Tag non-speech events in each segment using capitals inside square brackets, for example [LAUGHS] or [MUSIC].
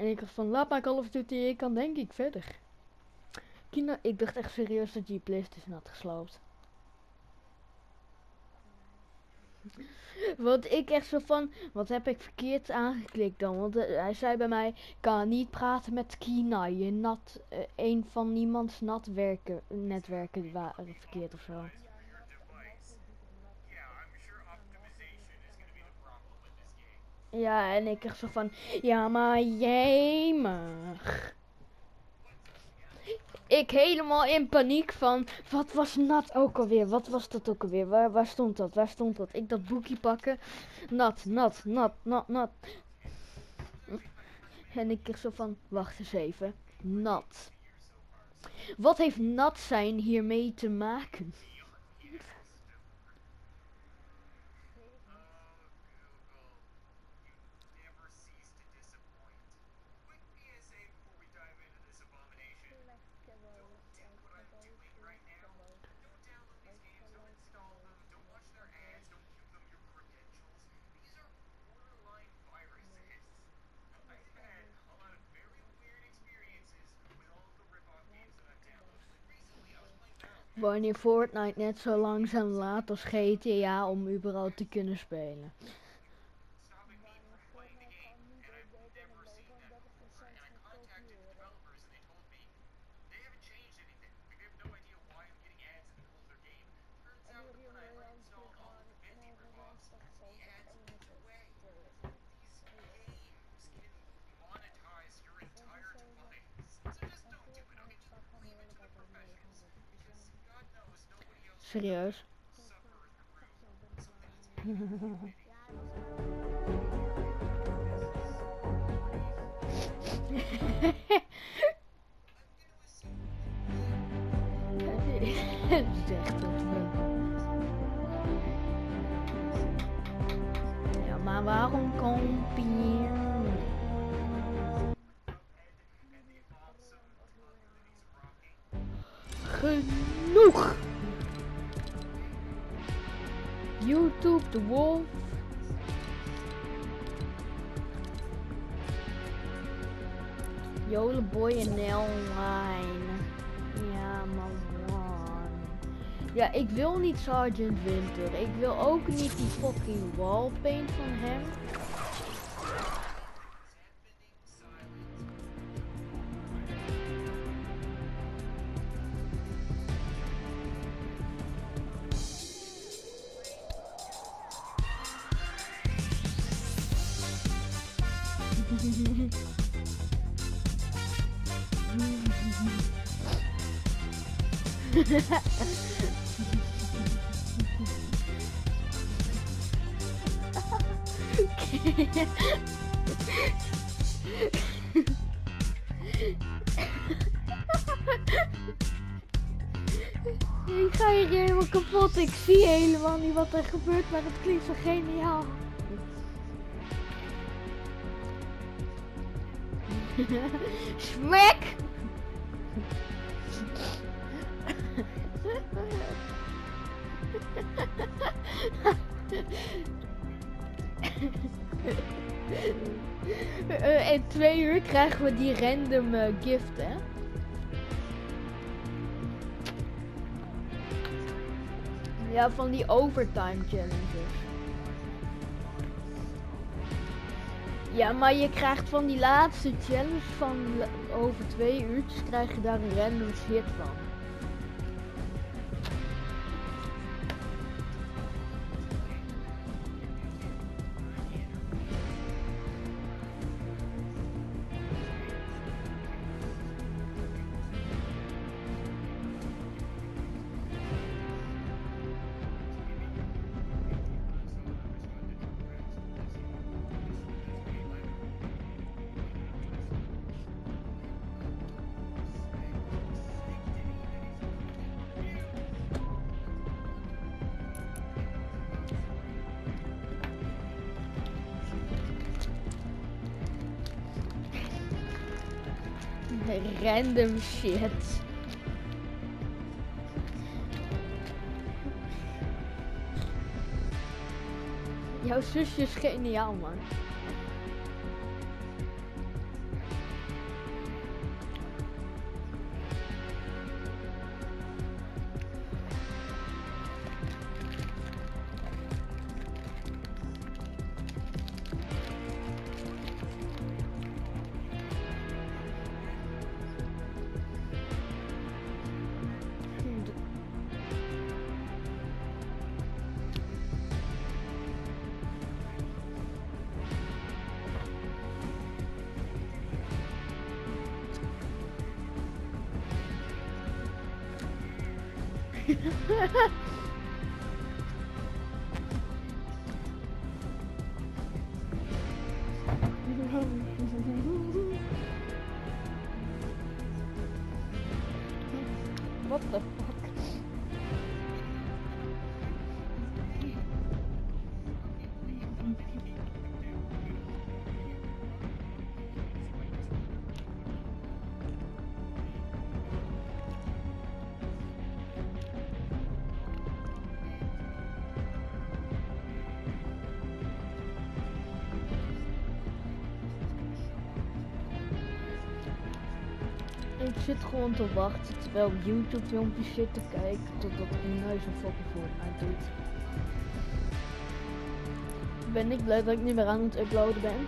En ik dacht van, laat maar Call of Duty, ik kan denk ik verder. Kino, ik dacht echt serieus dat je je Playstation had gesloopt. [LAUGHS] Want ik echt zo van, wat heb ik verkeerd aangeklikt dan? Want eh, hij zei bij mij, kan niet praten met Kina, je nat, eh, een van niemands natwerken, netwerken waren verkeerd of zo. your device. Yeah, I'm sure optimization is gonna be the problem with this game. Ja, en ik echt zo van, ja maar jemig. Ik helemaal in paniek van, wat was nat ook alweer? Wat was dat ook alweer? Waar, waar stond dat? Waar stond dat? Ik dat boekje pakken. Nat, nat, nat, nat, nat. En ik echt zo van, wacht eens even. Nat. Wat heeft nat zijn hiermee te maken? Wanneer Fortnite net zo langzaam laat als GTA om überhaupt te kunnen spelen. Serieus? Ja, maar waarom rocking. Genoeg! YouTube, de wolf. Jolenboy en Nelline. Ja, man. Ja, ik wil niet Sergeant Winter. Ik wil ook niet die fucking wallpaint van hem. Wat er gebeurt, maar het klinkt zo geniaal. [LAUGHS] Smack! Eh, in twee uur krijgen we die random eh, gift, hè? Ja, van die overtime challenges. Ja, maar je krijgt van die laatste challenge van over twee uurtjes krijg je daar een random shit van. Random shit. Jouw zusje is geniaal, man. zit gewoon te wachten terwijl op YouTube filmpjes zit te kijken totdat een huis een fucking uit doet. Ben ik blij dat ik niet meer aan het uploaden ben.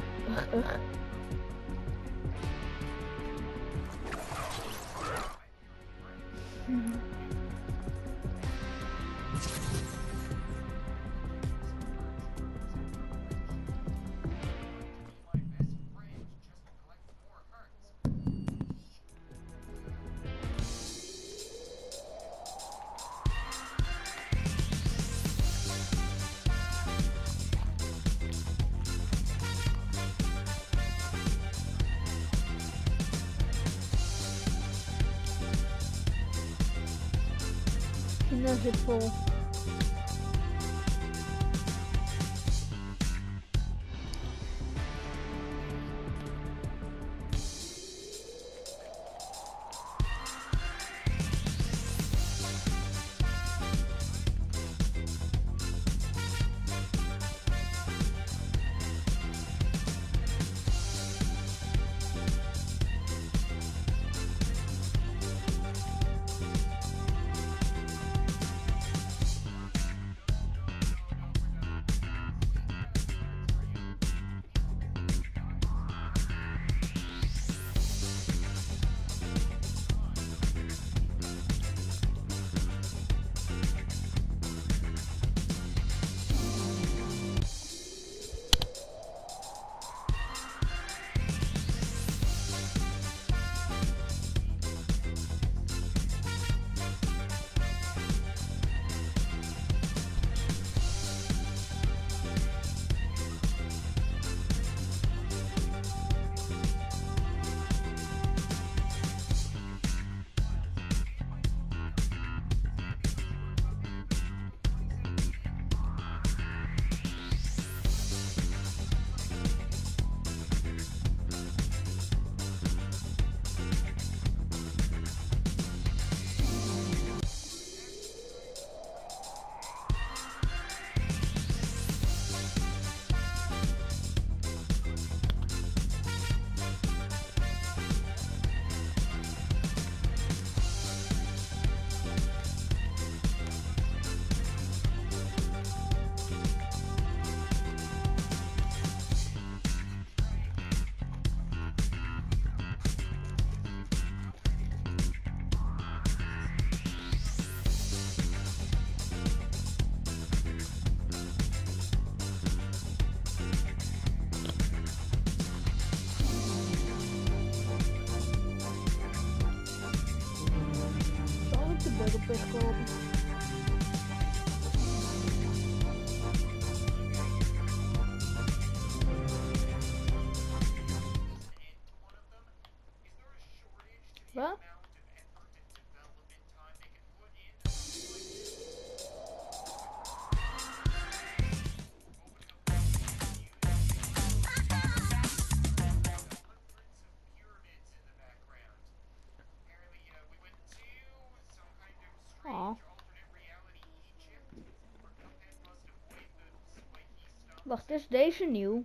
Wacht, is deze nieuw?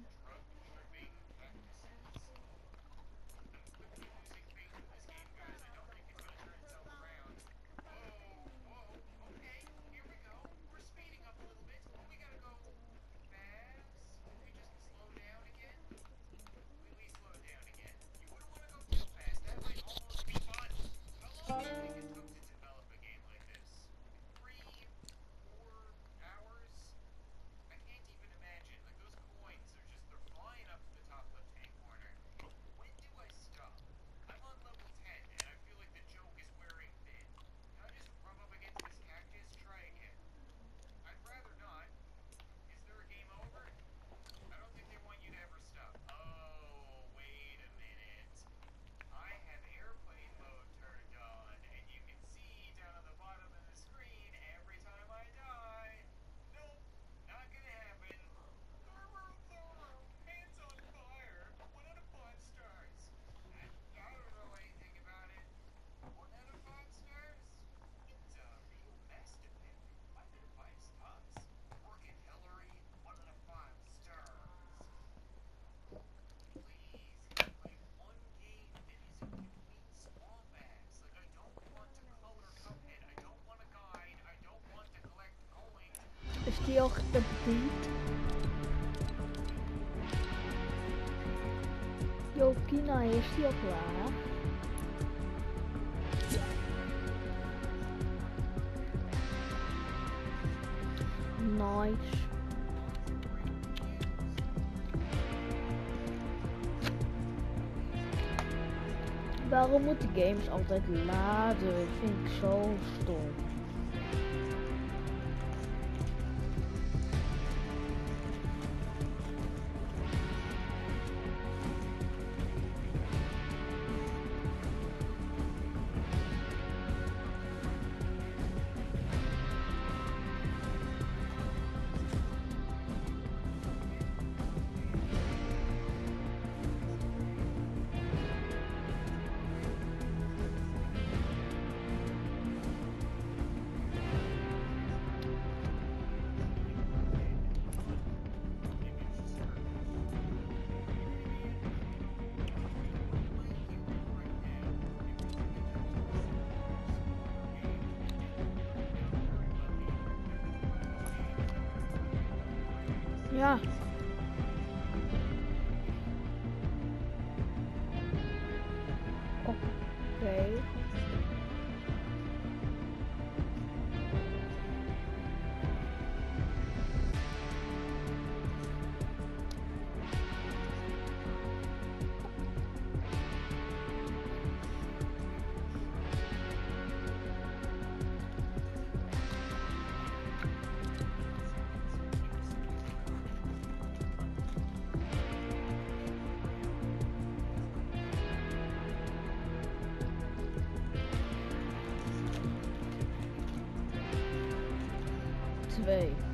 Nog update. Yo, Kina, is die al klaar? Nice. Waarom moeten games altijd laden? Vind ik zo stom. Twee.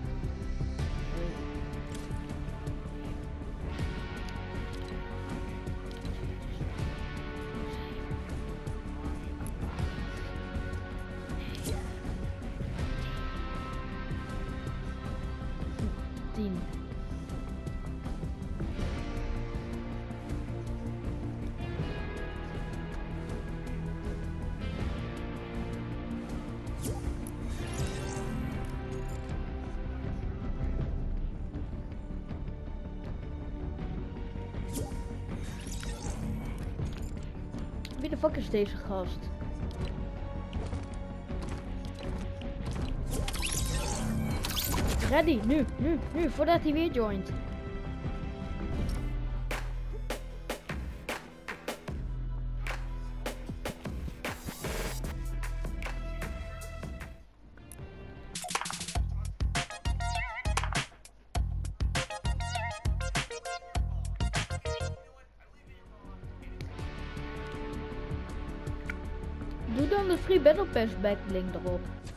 Fuck is deze gast? Ready, nu, nu, nu, voordat hij weer joint. De Free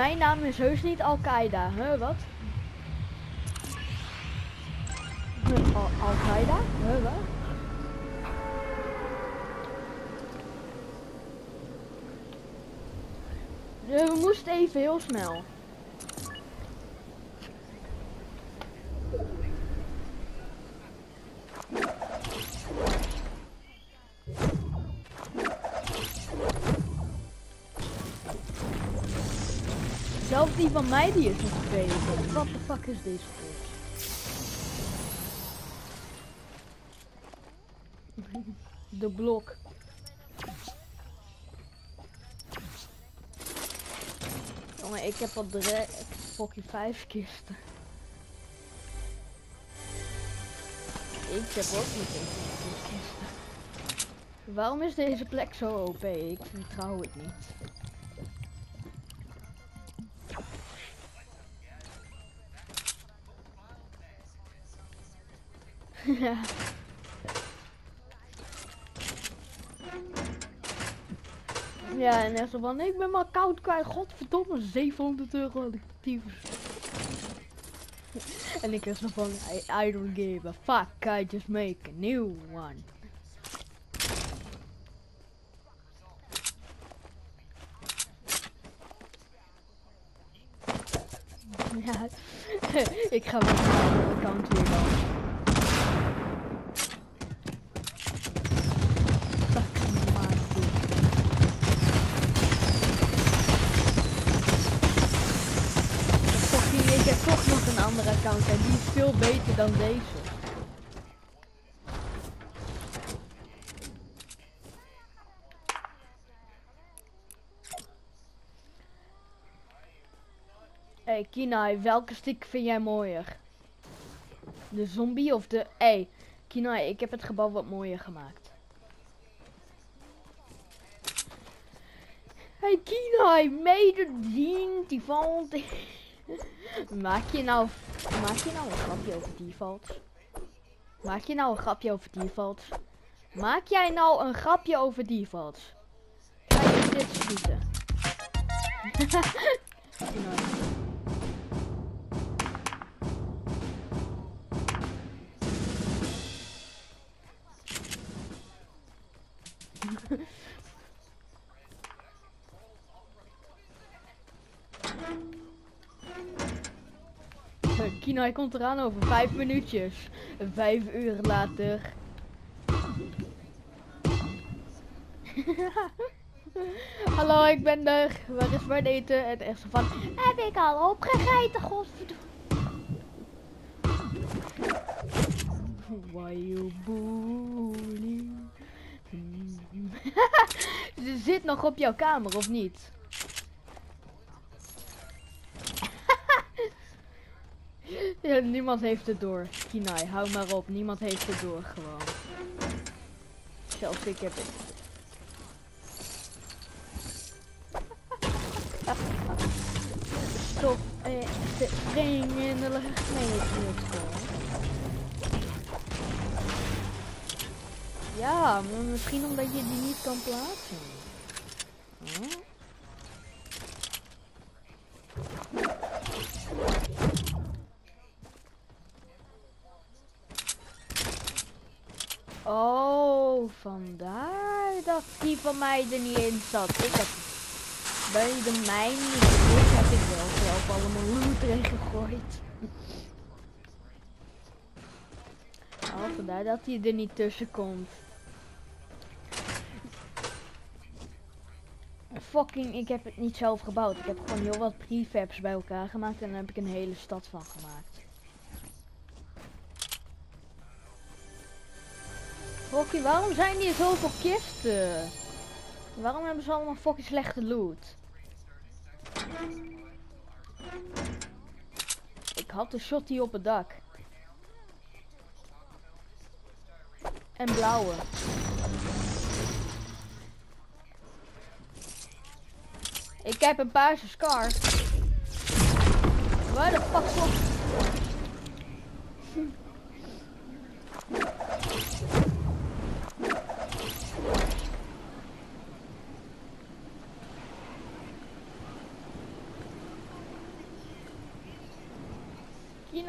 Mijn naam is heus niet Al-Qaeda. Huh, wat? Al-Qaeda? Huh, wat? Eh, We moesten even heel snel. Die van mij die is nog. Wat de fuck is deze? De blok. Jongen, ik heb al direct fucking vijf kisten. Ik heb ook niet eens kisten. Waarom is deze plek zo OP? Ik vertrouw het niet. Ja. Ja, en echt van, ik ben maar koud kwijt, godverdomme, 700 euro tyfus. en ik is zo van, I, don't give a fuck, I just make a new one. Account en die is veel beter dan deze. Hey Kinai, welke stick vind jij mooier? De zombie of de... Hey, Kinai, ik heb het gebouw wat mooier gemaakt. Hey Kinai, mededient default. Maak je nou... Maak je nou een grapje over defaults? Maak je nou een grapje over defaults? Maak jij nou een grapje over defaults? Ga je dit schieten? [LAUGHS] Kino, hij komt eraan over vijf minuutjes. Vijf uur later. [LAUGHS] Hallo, ik ben er. Waar is mijn eten? Het echt van. Heb ik al opgegeten, godverdomme. Why you? [LAUGHS] Ze zit nog op jouw kamer, of niet? Ja, niemand heeft het door. Kinai, hou maar op. Niemand heeft het door, gewoon. Zelfs ik heb het. Stop. Eh, de spring in de lucht. Nee, het. Ja, maar misschien omdat je die niet kan plaatsen. Huh? Oh, vandaar dat die van mij er niet in zat. Ik had bij de mijn niet. Heb ik wel zelf allemaal loot erin gegooid. Oh, vandaar dat hij er niet tussen komt. Fucking, ik heb het niet zelf gebouwd. Ik heb gewoon heel wat prefabs bij elkaar gemaakt en daar heb ik een hele stad van gemaakt. Fucking, waarom zijn hier zoveel kisten? Waarom hebben ze allemaal fucking slechte loot? Ik had de shotty op het dak. En blauwe. Ik heb een paarse scar. Waar de fuck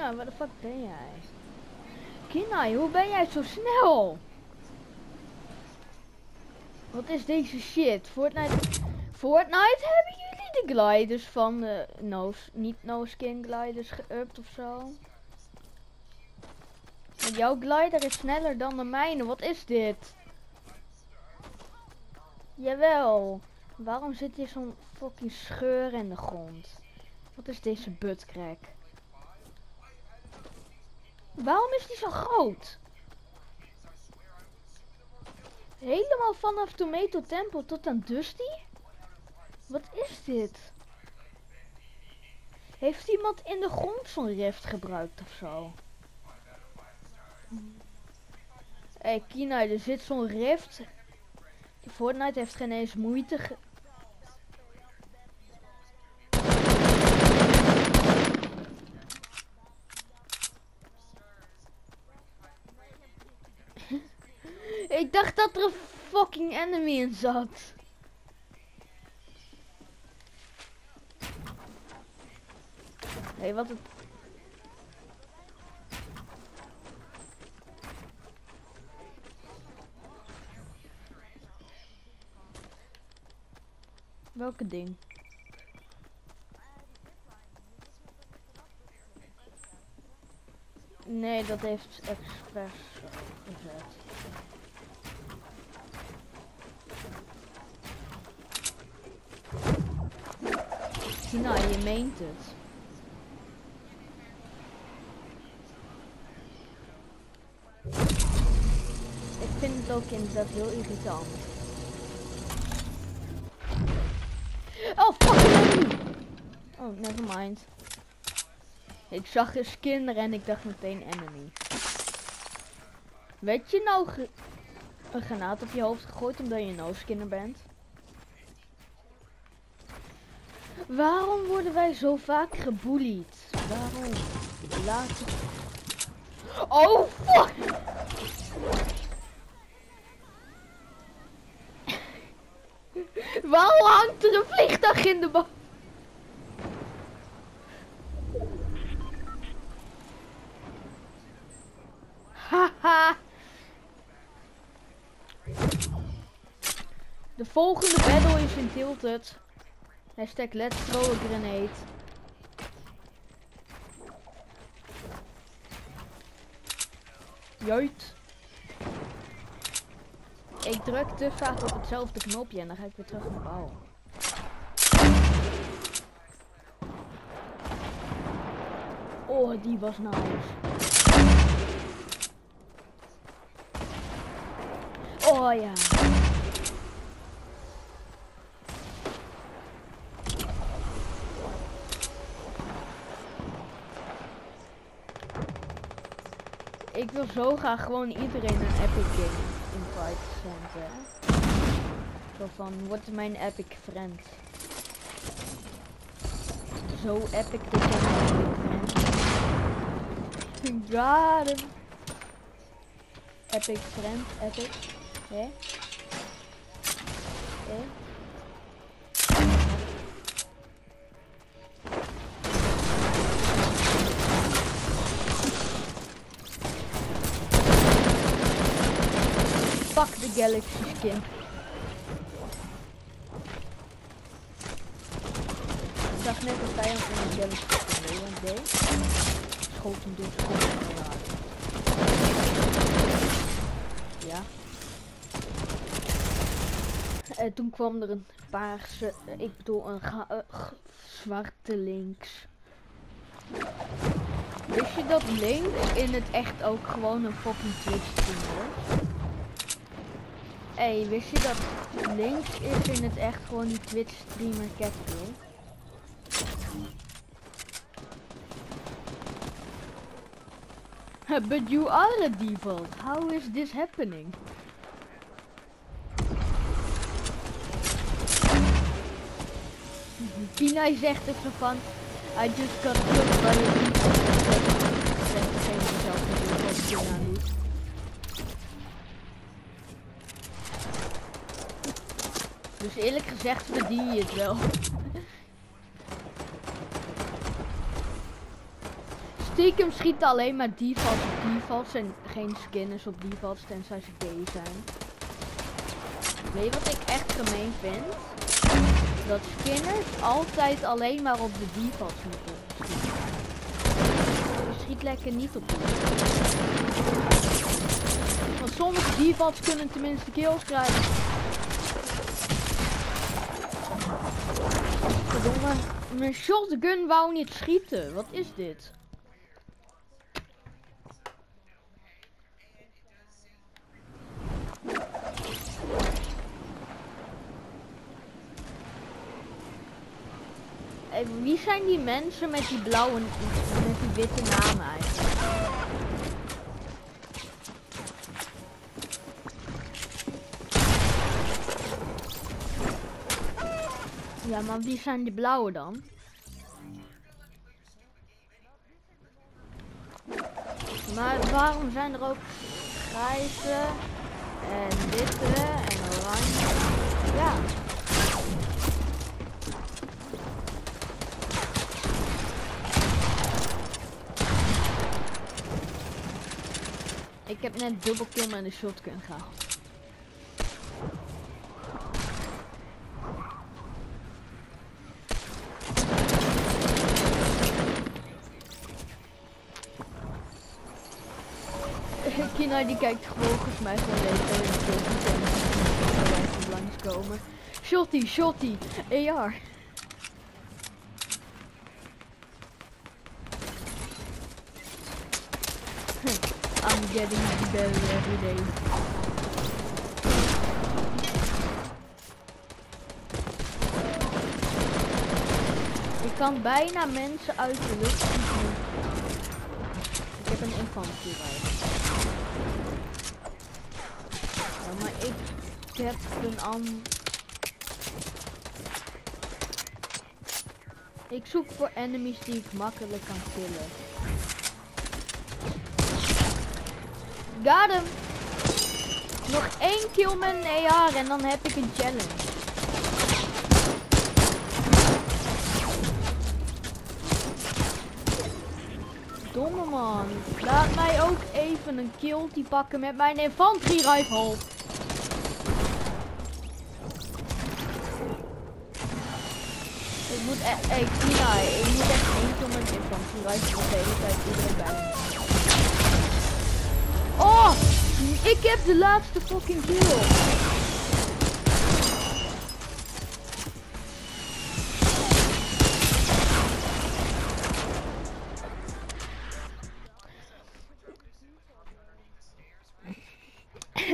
Kina, waar de fuck ben jij? Kina, hoe ben jij zo snel? Wat is deze shit? Fortnite, Fortnite hebben jullie de gliders van de no, niet no skin gliders geüpt of zo? Jouw glider is sneller dan de mijne. Wat is dit? Jawel. Waarom zit hier zo'n fucking scheur in de grond? Wat is deze buttcrack? Waarom is die zo groot? Helemaal vanaf Tomato Temple tot aan Dusty? Wat is dit? Heeft iemand in de grond zo'n rift gebruikt of zo? Hé hey, Kina, er zit zo'n rift. Fortnite heeft geen eens moeite ik dacht dat er een fucking enemy in zat. Hé, hey, wat het... Welke ding? Nee, dat heeft expres gezet. Tina, je meent het. Ik vind het ook inderdaad heel irritant. Oh, fuck! Oh, never mind. Ik zag een skin en ik dacht meteen enemy. Weet je nou een granaat op je hoofd gegooid omdat je een no-skinner bent? Waarom worden wij zo vaak gebullied? Waarom? Laat. Oh, fuck! Waarom hangt er een vliegtuig in de bak? Haha. De volgende battle is in Tilted. Hashtag let's throw a grenade. Juit. Ik druk te vaak op hetzelfde knopje en dan ga ik weer terug naar bouwen. Oh, die was nice. Oh ja. Ik wil zo graag gewoon iedereen een Epic Game invite zenden. Zo van, word mijn Epic friend. Zo epic dat je [LAUGHS] Epic friend. Epic friend, epic. De Galaxy skin. Ik zag net een vijand in de Galaxy skin. Deed? Schoot hem eruit. Ja. En toen kwam er een paarse, eh, ik bedoel een eh, zwarte links. Wist je dat links in het echt ook gewoon een fucking streamer is? Hey, wist je dat links is in het echt gewoon die Twitch streamer Catkill? But you are a default. How is this happening? [LAUGHS] Pina zegt er zo van, I just got killed by a default. Doet. Dus eerlijk gezegd verdien je het wel. Stiekem schieten alleen maar defaults op defaults en geen skinners op defaults tenzij ze gay zijn. Weet je wat ik echt gemeen vind? Dat skinners altijd alleen maar op de defaults moeten schieten. Je schiet lekker niet op defaults. Want sommige defaults kunnen tenminste kills krijgen. Verdomme, mijn shotgun wou niet schieten. Wat is dit? Hey, wie zijn die mensen met die blauwe, met die witte namen eigenlijk? Ja, maar wie zijn die blauwe dan? Maar waarom zijn er ook grijze en witte en oranje? Ja. Ik heb net dubbelkill met de shotgun gehaald. Kina die kijkt volgens mij gewoon lekker in de langskomen. Shotty, shotty, AR. I'm getting better every day. Ik kan bijna mensen uit de lucht schieten. Ik heb een infanterie bij. Maar ik heb een an. Ik zoek voor enemies die ik makkelijk kan killen. Got hem! Nog één kill met een AR en dan heb ik een challenge. Domme man. Laat mij ook even een kill die pakken met mijn infanterie rifle. Ik hey, Tina, ik moet echt één kill met een infanterie rifle de hele tijd iedereen bij. Oh! Ik heb de laatste fucking kill.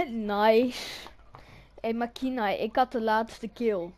[LAUGHS] nice. Hey Makina, ik had de laatste kill.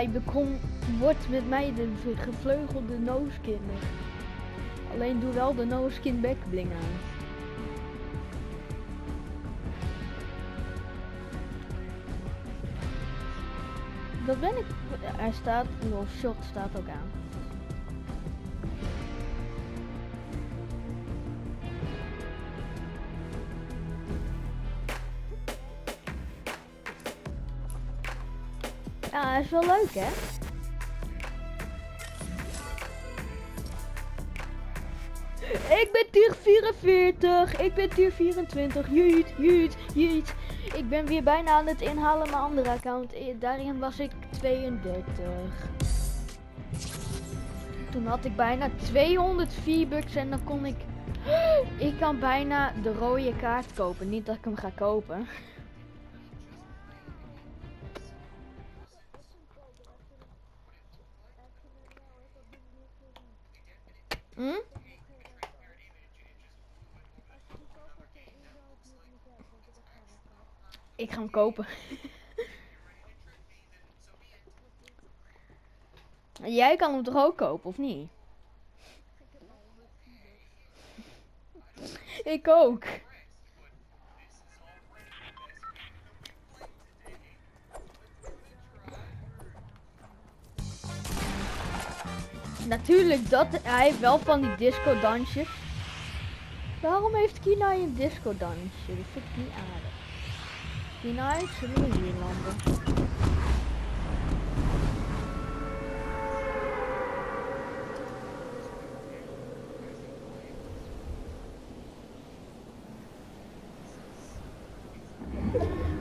Kina, bekom wordt met mij de gevleugelde noskin. Alleen doe wel de noskin backbling aan. Dat ben ik. Hij staat, of shot staat ook aan. Hij is wel leuk hè? Ik ben tier 44, ik ben tier 24, jeet, jeet, jeet. Ik ben weer bijna aan het inhalen mijn andere account. Eh, Daarin was ik 32. Toen had ik bijna 200 V-bucks en dan kon ik... [GASPS] Ik kan bijna de rode kaart kopen. Niet dat ik hem ga kopen. Hm? Ik ga hem kopen. [LAUGHS] Jij kan hem toch ook kopen, of niet? Ik ook. natuurlijk dat hij wel van die disco dansjes. Waarom heeft Kina een disco dansje? Dat vind ik niet aardig. Kina, zullen we hier landen?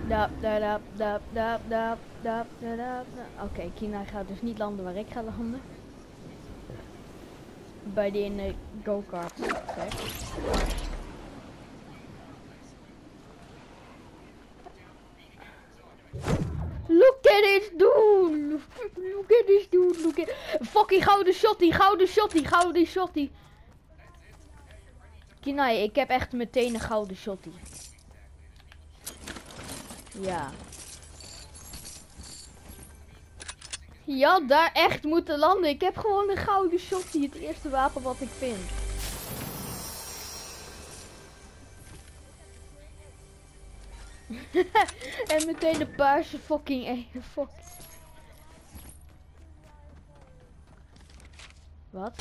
Dap, dap, dap, dap, dap, dap, dap, Oké, Kina gaat dus niet landen waar ik ga landen. Bij die in de go-kart. Look at this dude! Look at this dude! Look at... Fucking gouden shotty, gouden shotty, gouden shotty. Kinai, ik heb echt meteen een gouden shotty. Ja. Had daar echt moeten landen. Ik heb gewoon een gouden shotty, het eerste wapen wat ik vind. [LAUGHS] en meteen de paarse fucking e- fuck. Wat?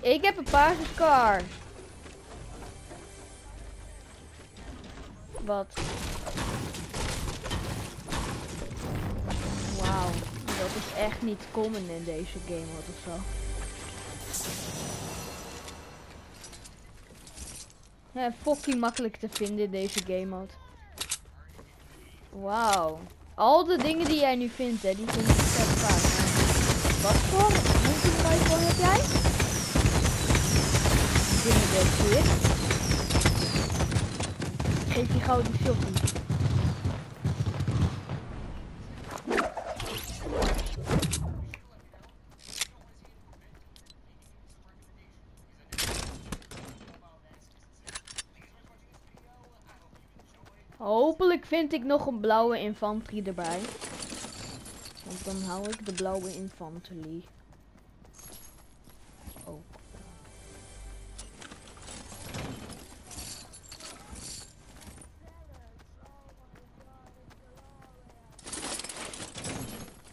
Ik heb een paarse scar. Wat? Echt niet common in deze game mode of zo. Ja, fucking makkelijk te vinden in deze game mode. Wauw. Al de dingen die jij nu vindt, hè, die vind ik vet vaak. Wat voor mountain rifle heb jij? Dingen deze shit. Die gouden shotty. Vind ik nog een blauwe infanterie erbij. Want dan hou ik de blauwe infanterie. Oh.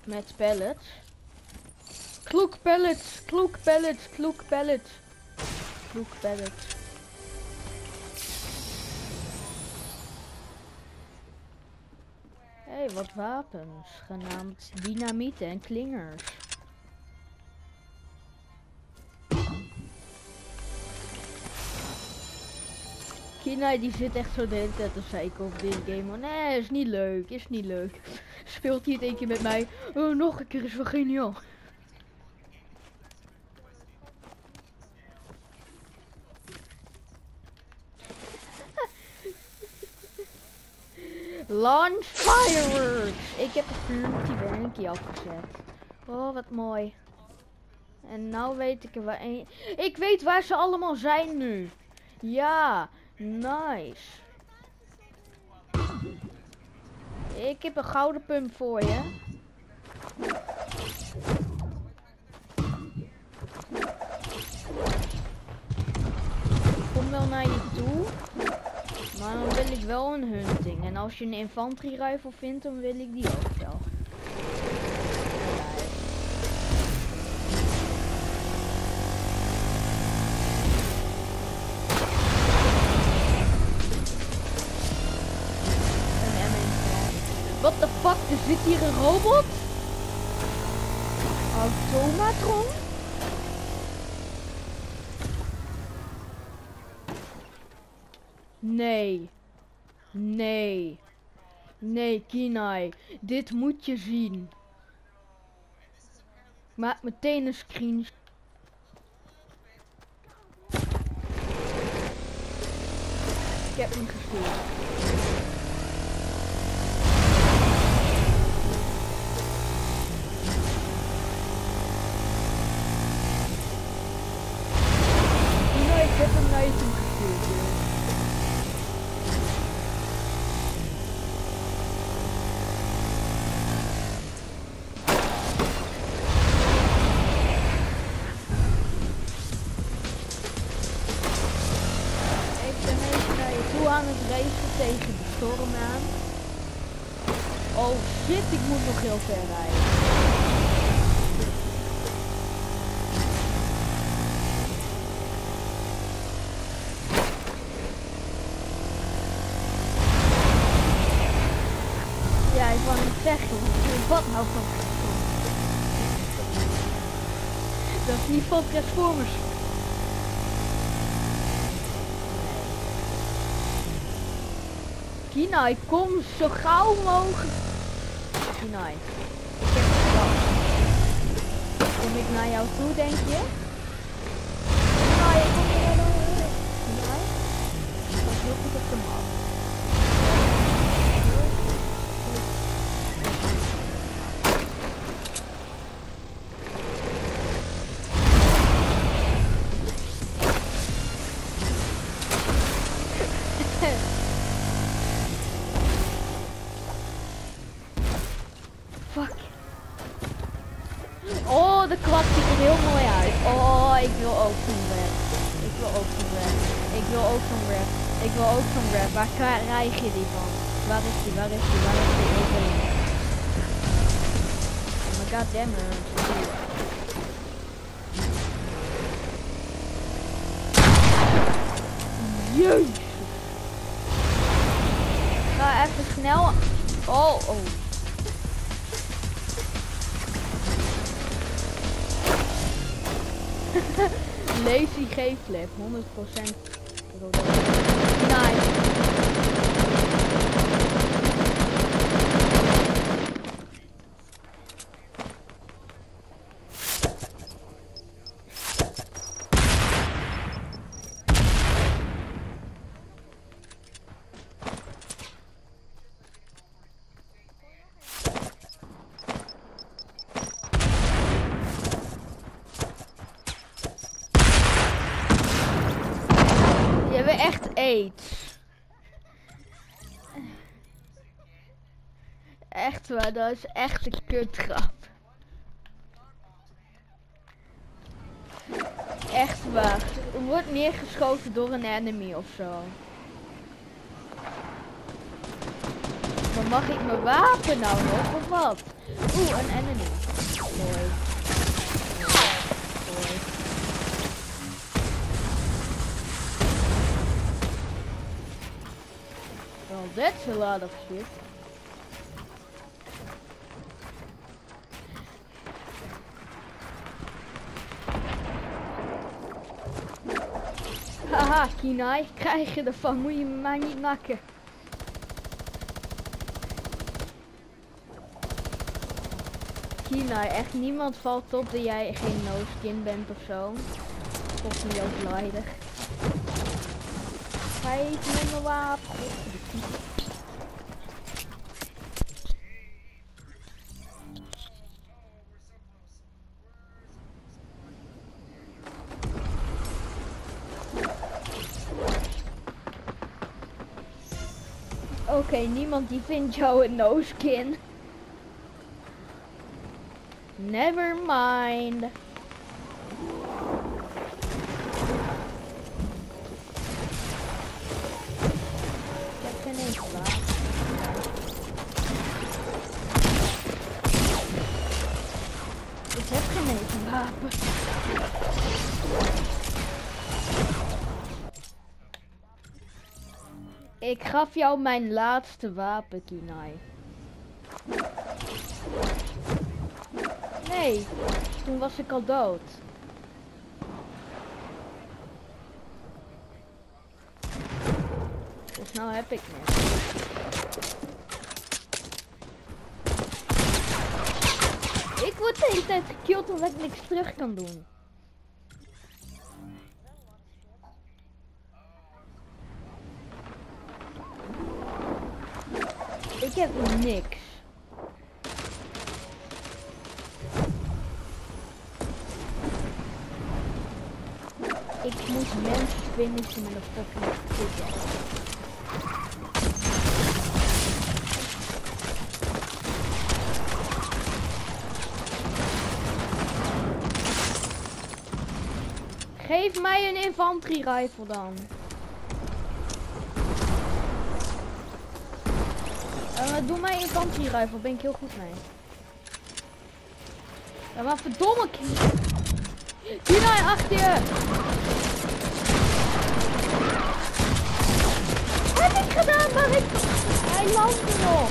Met pallets. Kloek pallets, kloek pallets, kloek pallets. Kloek pallets. Wat wapens, genaamd dynamieten en klingers. Kina die zit echt zo de hele tijd te zeiken over deze game. Nee, is niet leuk, is niet leuk. Speelt hij het een keer met mij? Oh, nog een keer is wel geniaal. Launch fireworks! Ik heb het multiwerkie afgezet. Oh, wat mooi. En nou weet ik waar een... Ik weet waar ze allemaal zijn nu. Ja, nice. Ik heb een gouden pump voor je. Kom wel naar je toe. Maar dan wil ik wel een hunting. En als je een infanterie rifle vindt, dan wil ik die ook wel. Een M1 What the fuck? Er zit hier een robot? Automatron? Nee. Nee. Nee, Kinai. Dit moet je zien. Maak meteen een screen. Ik heb hem gestuurd. Kinai, aan het racen tegen de storm aan. Oh shit, ik moet nog heel ver rijden. Ja, ik wou niet zeggen. Wat nou van Dat is niet van Transformers. Kinai, kom zo gauw mogelijk. Kinai. Kom ik naar jou toe, denk je? Wil ook zo'n rap. Ik wil ook zo'n rap. Waar krijg je die van? Waar is die? Waar is die? Waar is die? Ik weet niet. Oh my god damn it. Jezus. Ga even snel. Oh, oh. [LAUGHS] Lazy G-flap, 100% Nice. Je hebt echt aids. Dat is echt een kutgrap. Echt waar. Er wordt neergeschoten door een enemy of zo. Maar mag ik mijn wapen nou nog of wat? Oeh, een enemy. Mooi. Mooi. Well, that's a lot of shit. Haha, Kinai, krijg je ervan, moet je maar niet nakken. Kinai, echt niemand valt op dat jij geen no-skin bent of zo. Of niet ook leider. Geef me mijn wapen. Oké, niemand die vindt jou een no-skin. Never mind. Gaf jou mijn laatste wapen, Kinai. Nee, toen was ik al dood. Dus nou heb ik niks. Ik word de hele tijd gekillt omdat ik niks terug kan doen. Niks. Ik moet mensen finishen met een fucking. Geef mij een infanterie rifle dan. Uh, doe mij infanterie rifle, ben ik heel goed mee. Ja, maar verdomme Kina achter je! Wat heb ik gedaan? Waar ik... Hij landde nog!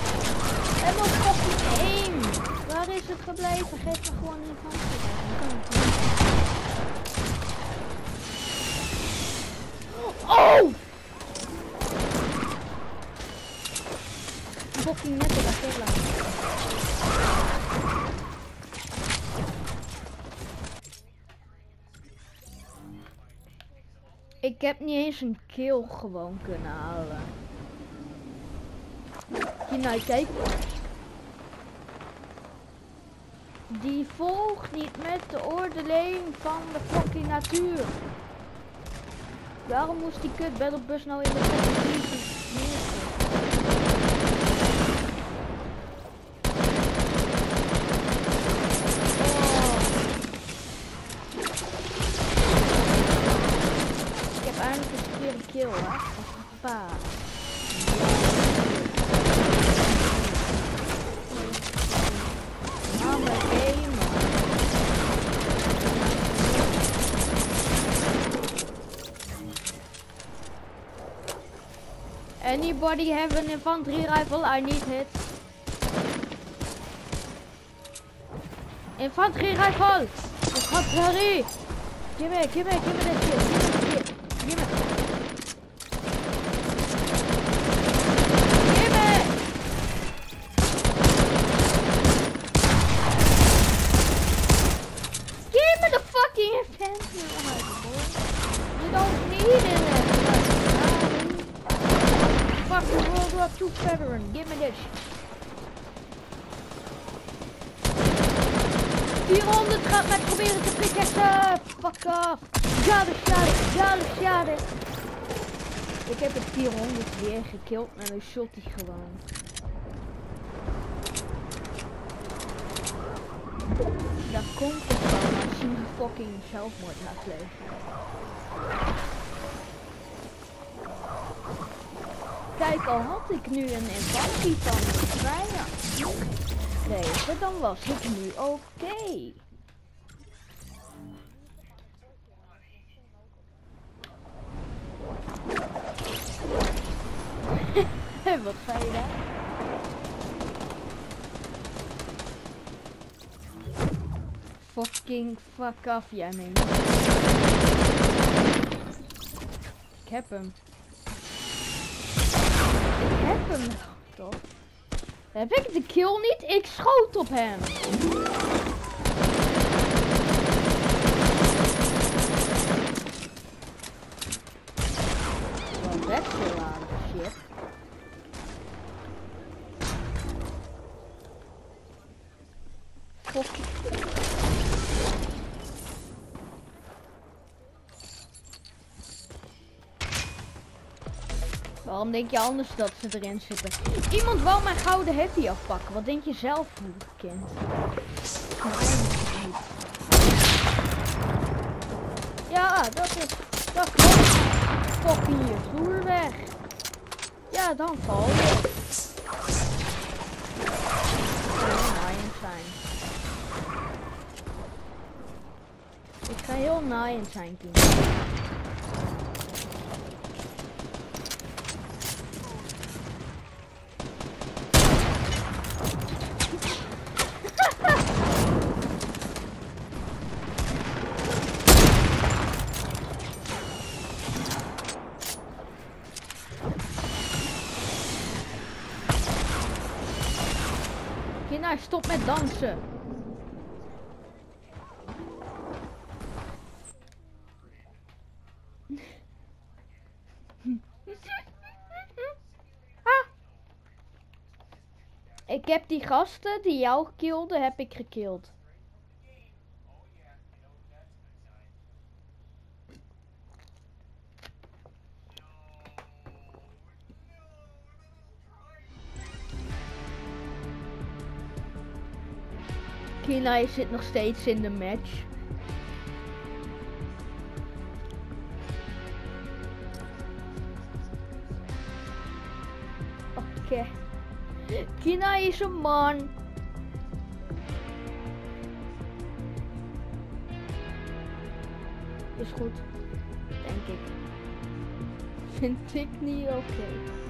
En nog fucking één! Waar is het gebleven? Geef me gewoon een infanterie rifle. Dan kan ik het doen. Oh! Ik heb niet eens een kill gewoon kunnen halen. Hier nou, kijk. Die volgt niet met de ordening van de fucking natuur. Waarom moest die kut battlebus nou in de fucking Anybody have an infantry rifle? I need it. Infantry rifle! Infantry! Give me, give me, give me that shit. Gekild en dan shot hij gewoon. Dat komt toch wel als je een fucking zelfmoord gaat plegen. Kijk, al had ik nu een infantie van vijand gekregen, dan was ik nu oké. Fuck off, jij meent. Ik heb hem. Ik heb hem? Heb ik de kill niet? Ik schoot op hem. Waarom denk je anders dat ze erin zitten? Iemand wou mijn gouden heavy afpakken. Wat denk je zelf, kind? Ja, dat is... Dat klopt. Je vloer weg. Ja, dan val. Ik ga heel naaiend zijn, kind. Kina, stop met dansen. [LAUGHS] ah. Ik heb die gasten die jou killden, heb ik gekild. Kina zit nog steeds in de match. Oké. Kina is een man. Is goed. Denk ik. Vind ik niet oké.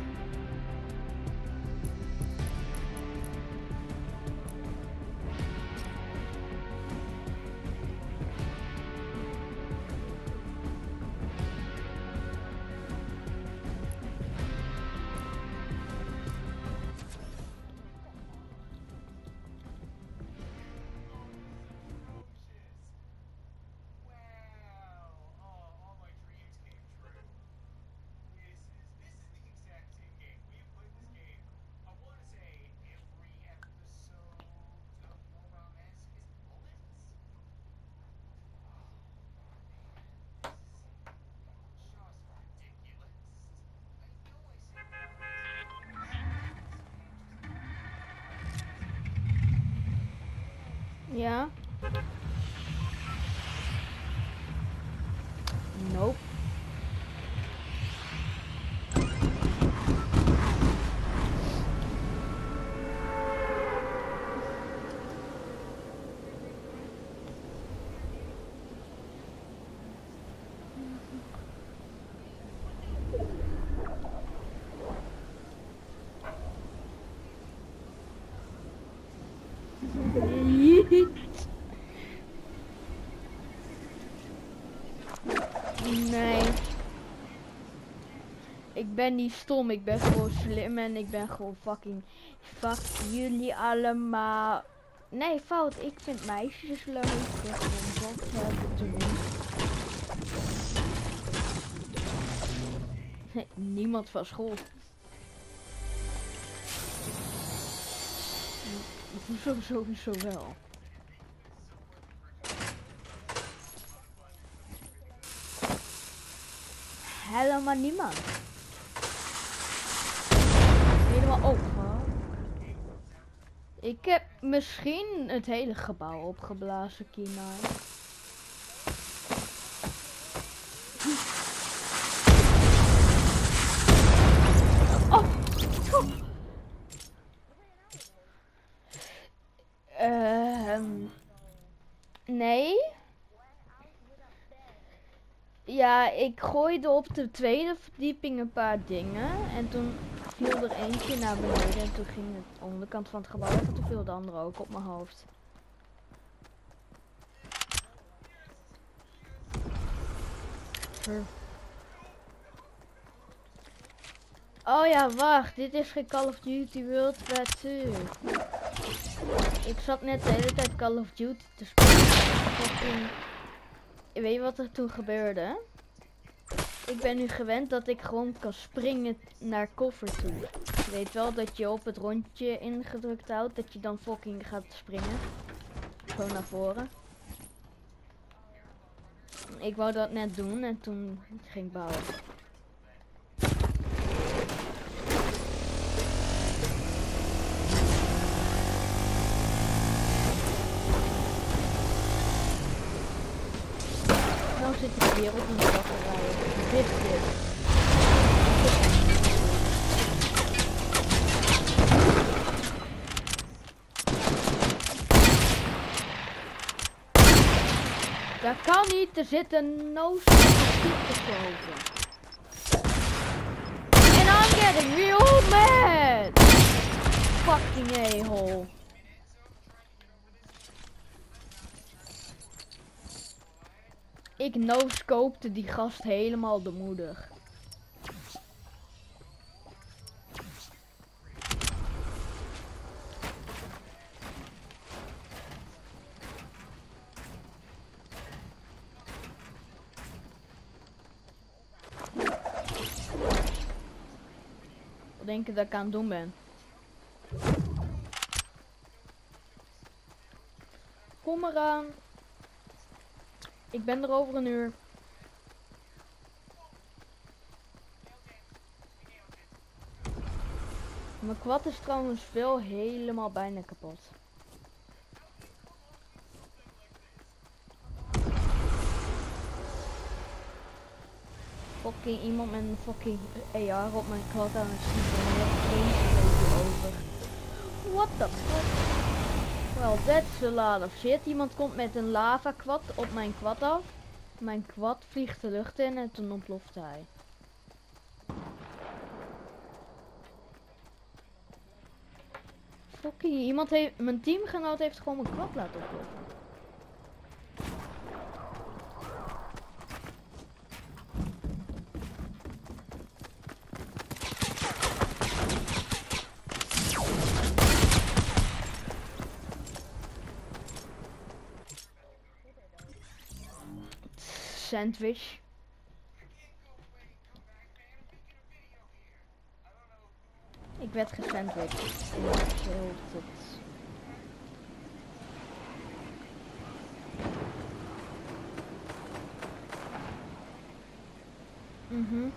Ik ben niet stom, ik ben gewoon slim en ik ben gewoon fucking... Fuck jullie allemaal. Nee, fout. Ik vind meisjes leuk. Om wat hebben te doen. Niemand van school. Hoezo sowieso wel? Helemaal niemand. Ik heb misschien het hele gebouw opgeblazen, Kina. Oh, oh. Ehm, nee. Ja, ik gooide op de tweede verdieping een paar dingen. En toen viel er eentje naar beneden. En toen ging de onderkant van het gebouw. En toen viel de andere ook op mijn hoofd. Oh ja, wacht. Dit is geen Call of Duty World War 2. Ik zat net de hele tijd Call of Duty te spelen. Fucking- Weet je wat er toen gebeurde? Ik ben nu gewend dat ik gewoon kan springen naar koffer toe. Je weet wel dat je op het rondje ingedrukt houdt, dat je dan fucking gaat springen. Gewoon naar voren. Ik wou dat net doen en toen ging ik bouwen. Nou zit ik weer op kan niet, er zit een boven. En I'm getting real mad! Fucking a-hole. Ik no-scopte die gast helemaal de moeder. Wat denk je dat ik aan het doen ben? Kom eraan. Ik ben er over een uur. Mijn kwad is trouwens wel helemaal bijna kapot. Fucking iemand met een fucking AR op mijn kwad aan het schieten. En. What the fuck? Well, that's a lot of shit. Iemand komt met een lava kwad op mijn kwad af. Mijn kwad vliegt de lucht in en toen ontploft hij. Fucking, iemand heeft, mijn teamgenoot heeft gewoon mijn kwad laten ontploffen. Sandwich. Ik werd gesandwiched. heel tot- Mhm.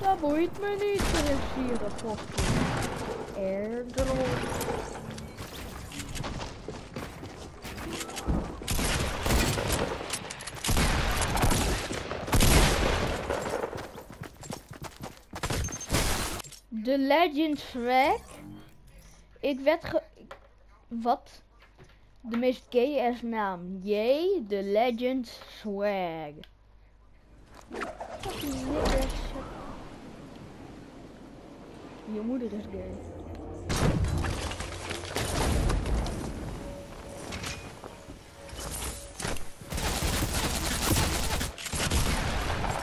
Dat boeit me niet, is hier een fucking airdrop. Legend swag. Ik werd ge... Wat? De meest gay is naam. Jee, de Legend Swag. Je moeder is gay.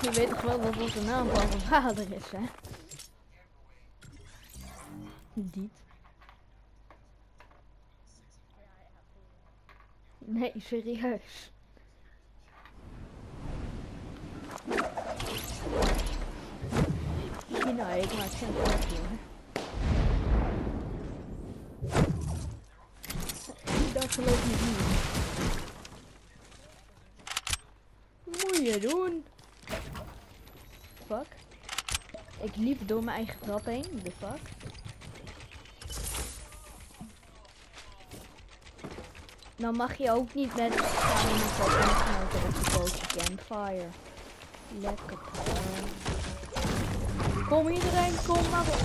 Je weet toch wel wat onze naam van mijn vader is, hè? Niet. Nee, serieus. China, ik maak geen grapje. Dat geloof ik niet. Moet je doen. Fuck. Ik liep door mijn eigen trap heen. The fuck. Dan mag je ook niet met samen met op de bootje campfire. Lekker. Kom iedereen, kom maar op.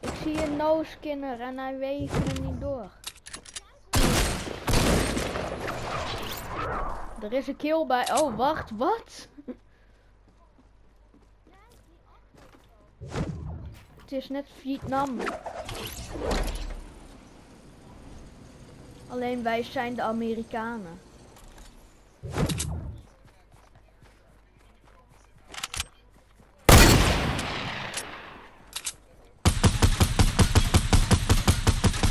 Ik zie een no-skinner en hij weegt hem niet door. Er is een kill bij. Oh, wacht, wat? Het is net Vietnam. Alleen wij zijn de Amerikanen.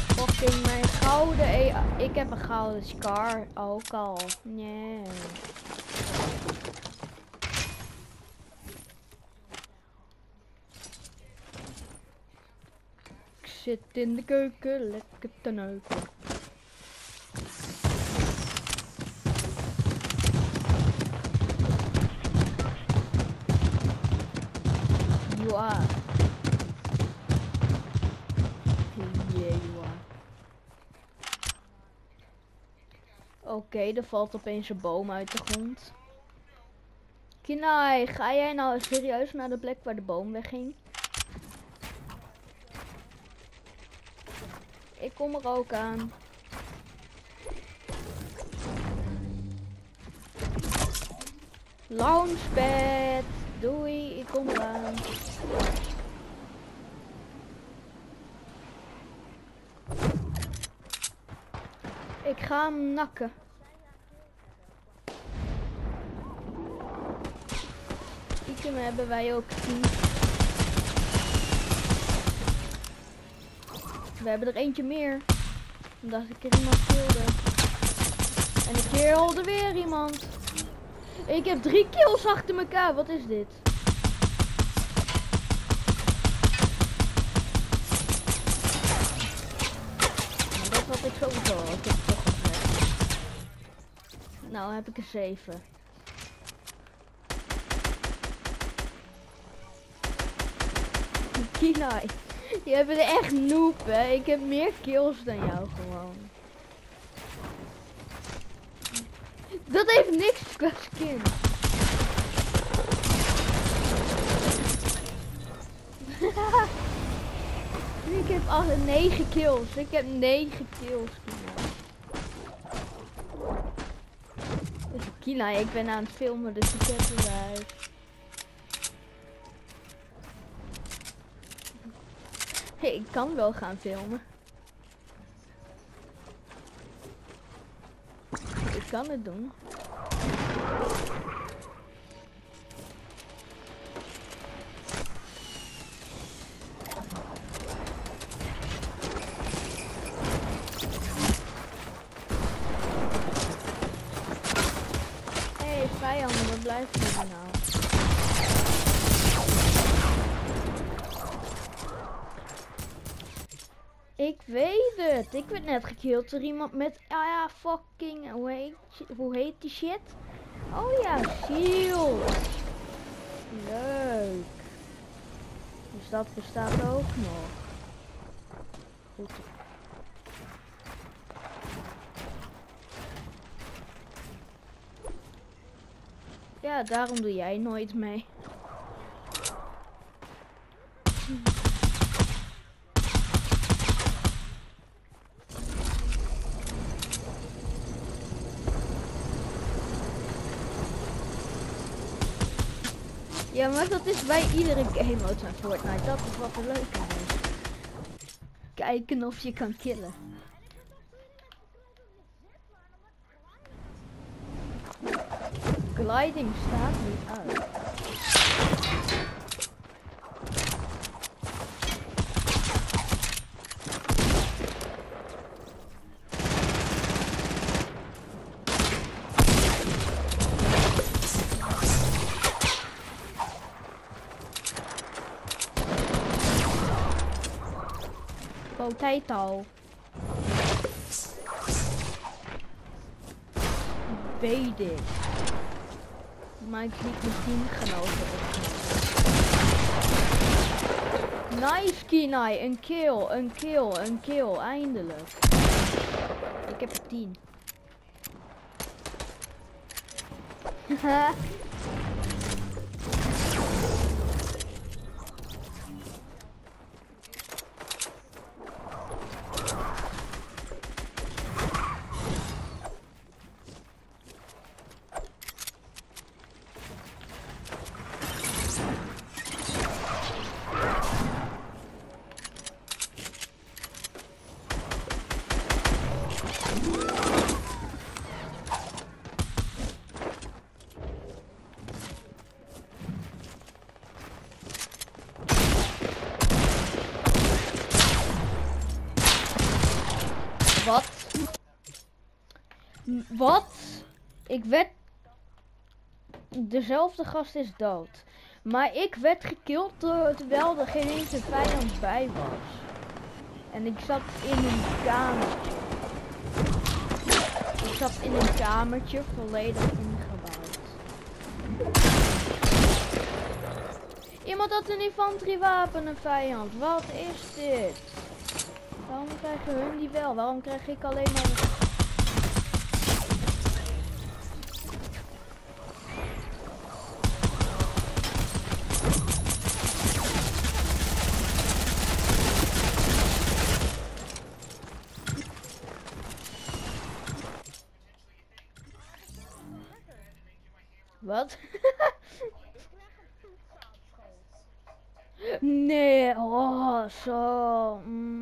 Fucking mijn gouden E. Ik heb een gouden scar ook al. Nee. Zit in de keuken lekker te neuken. You are. Oké, er valt opeens een boom uit de grond. Kinai, ga jij nou serieus naar de plek waar de boom wegging? Ik kom er ook aan. Launchpad. Doei, ik kom eraan. Ik ga hem nakken. Stiekem hebben wij ook tien. We hebben er eentje meer. Omdat ik er iemand kilde. En ik kilde weer iemand. Ik heb drie kills achter elkaar. Wat is dit? Dat had ik sowieso al. Ik heb toch. Nou heb ik er zeven. Kinai. Je bent echt noob hè. Ik heb meer kills dan jou gewoon. Dat heeft niks qua skin. [LAUGHS] ik heb al 9 kills. Ik heb 9 kills. Kina. Kina, ik ben aan het filmen, dus ik heb eruit. Ik kan wel gaan filmen. Ik kan het doen. Hey, vijanden, wat blijven jullie nou? Ik Ik werd net gekilld door iemand met, ah ja, fucking, hoe heet, hoe heet die shit? Oh ja, shield. Leuk. Dus dat bestaat ook nog. Goed. Ja, daarom doe jij nooit mee. Ja, maar dat is bij iedere game mode van Fortnite. Dat is wat er leuk is. Kijken of je kan killen. Gliding staat niet uit. tijd al. Weet ik. Maar ik liet misschien genoten Nice Kinai, een kill, een kill, een kill, eindelijk. Ik heb er 10. [LAUGHS] Wat? Ik werd... Dezelfde gast is dood. Maar ik werd gekild ter- terwijl er geen een vijand bij was. En ik zat in een kamertje. Ik zat in een kamertje volledig ingebouwd. Iemand had een infanteriewapen, een vijand. Wat is dit? Waarom krijgen hun die wel? Waarom krijg ik alleen maar... Wat? [LAUGHS] nee, oh, zo. mm.